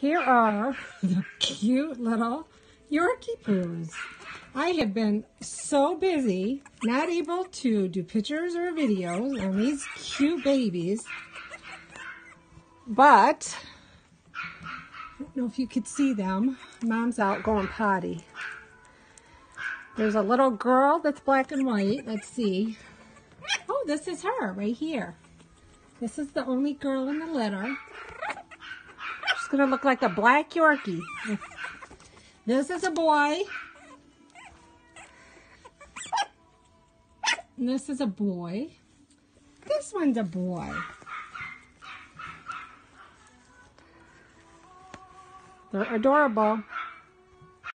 Here are the cute little Yorkie poos. I have been so busy, not able to do pictures or videos on these cute babies, but I don't know if you could see them. Mom's out going potty. There's a little girl that's black and white. Let's see. Oh, this is her right here. This is the only girl in the litter. Going to look like a black Yorkie. This is a boy. This is a boy. This one's a boy. They're adorable.